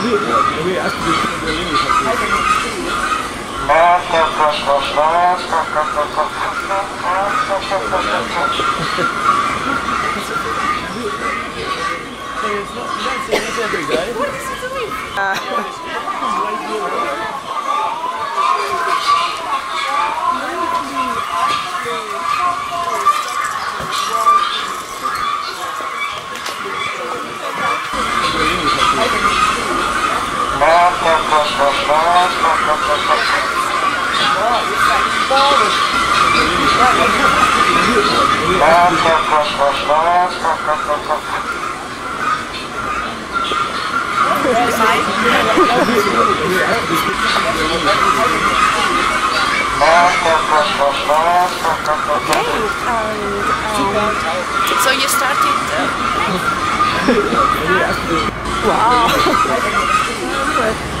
There's so you started. Uh, wow.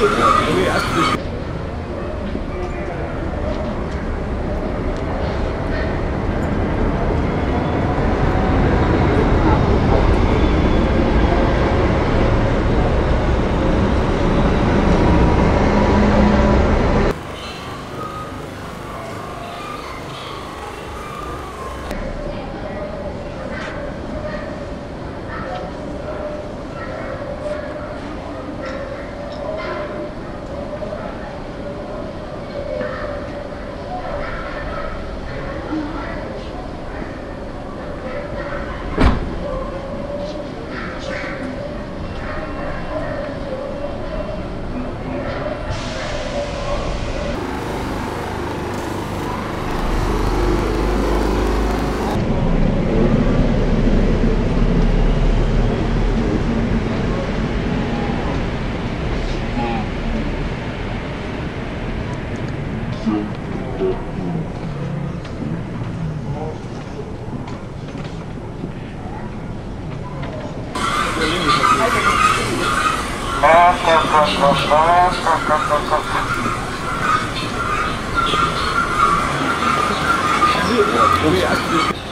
上足 Reactive.